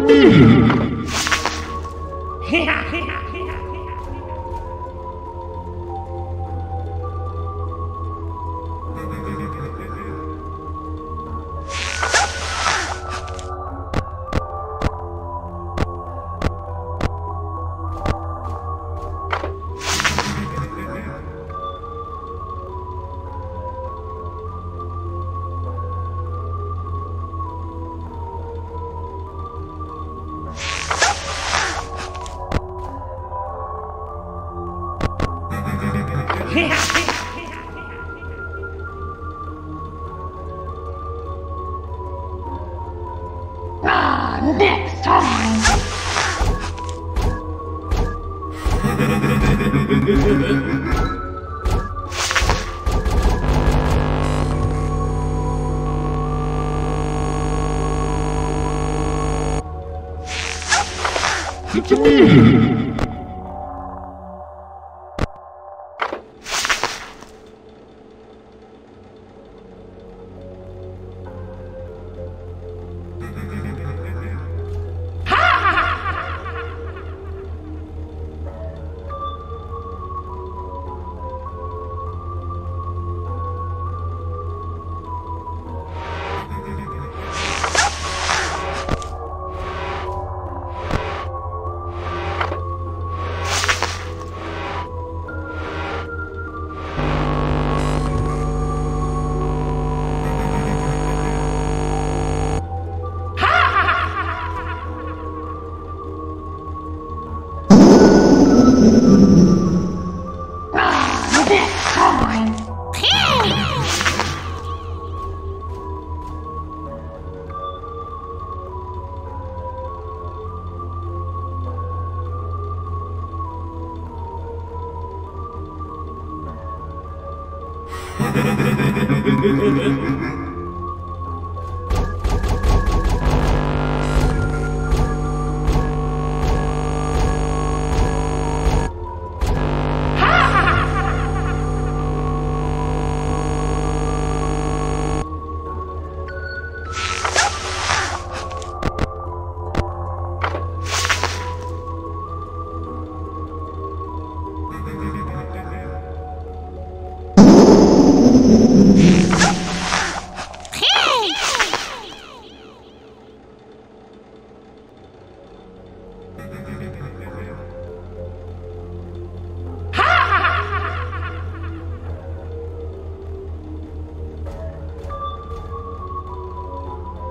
It's me! Next time.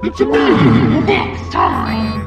It's me! Next time.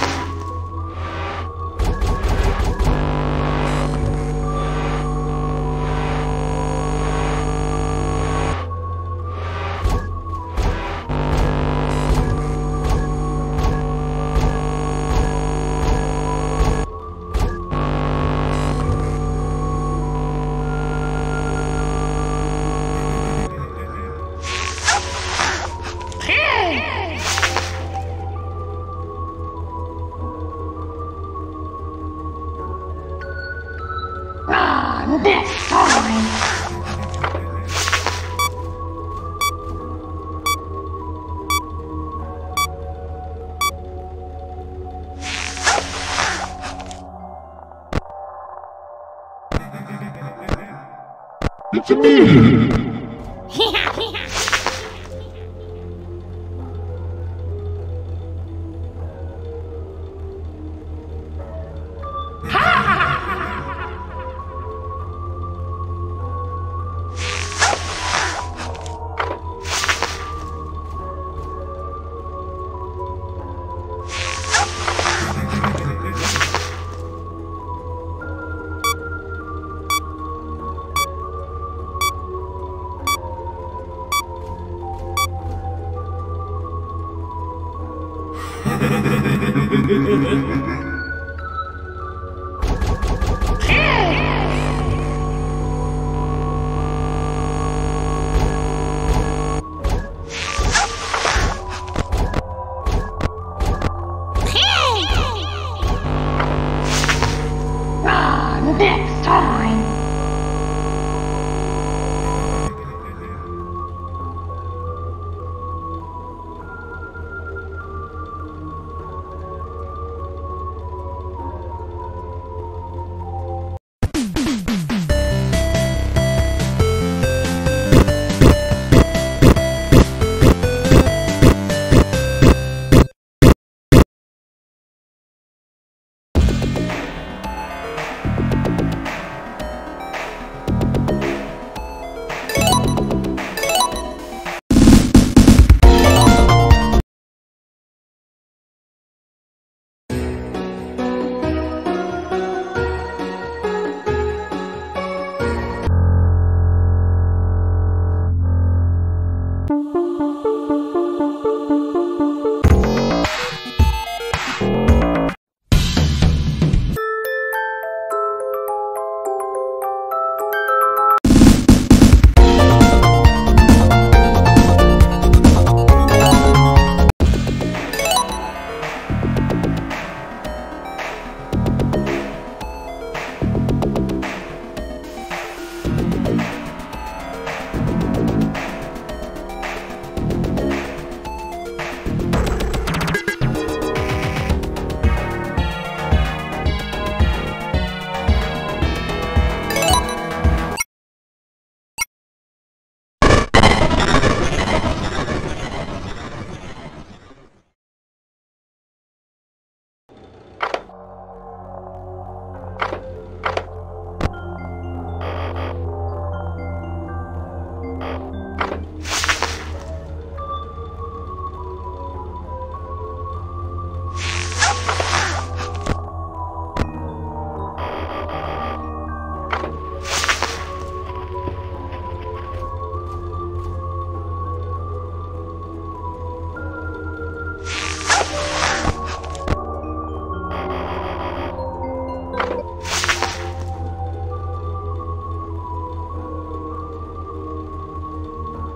It's me!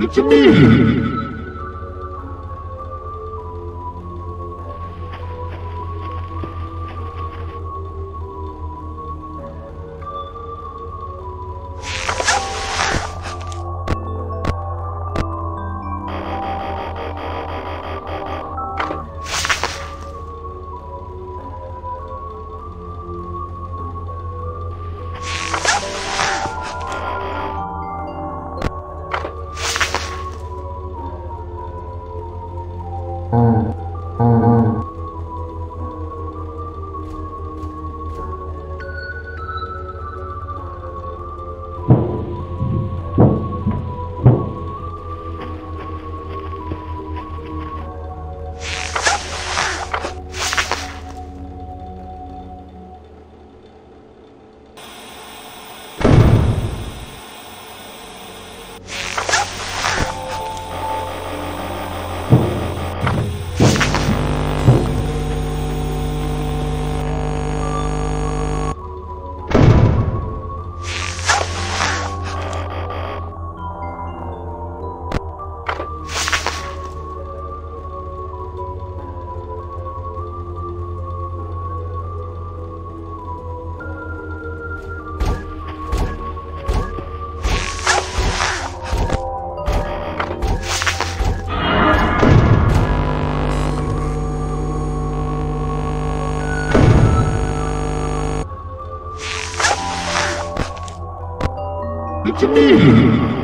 It's me! It's me!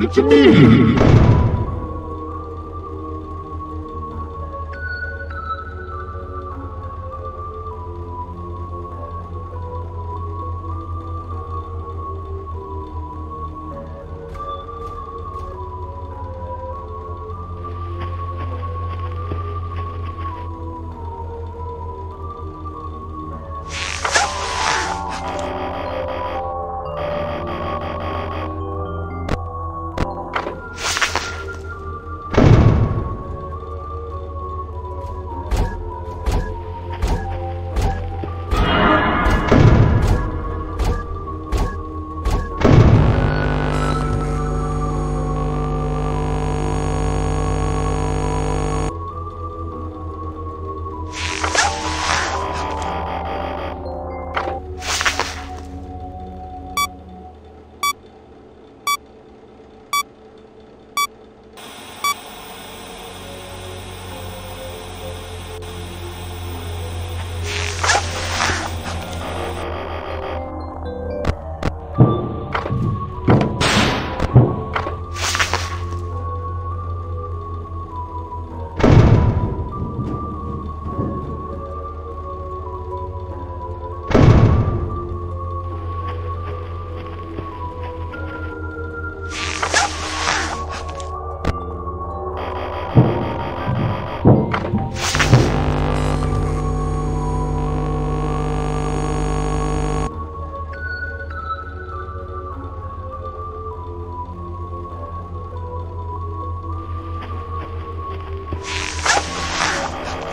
It's me!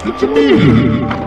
It's me!